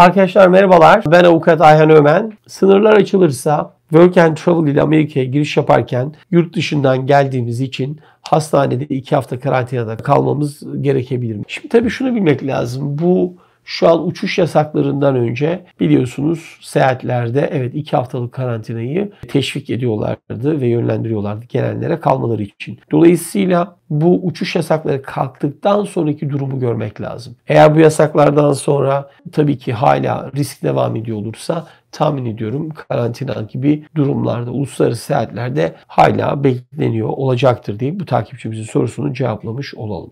Arkadaşlar merhabalar. Ben avukat Ayhan Ömen. Sınırlar açılırsa Work and Travel ile Amerika'ya giriş yaparken yurt dışından geldiğimiz için hastanede iki hafta karantinada kalmamız gerekebilir. Şimdi tabii şunu bilmek lazım. Bu şu an uçuş yasaklarından önce biliyorsunuz seyahatlerde evet iki haftalık karantinayı teşvik ediyorlardı ve yönlendiriyorlardı gelenlere kalmaları için. Dolayısıyla bu uçuş yasakları kalktıktan sonraki durumu görmek lazım. Eğer bu yasaklardan sonra tabii ki hala risk devam ediyor olursa tahmin ediyorum karantina gibi durumlarda, uluslararası seyahatlerde hala bekleniyor olacaktır diye bu takipçimizin sorusunu cevaplamış olalım.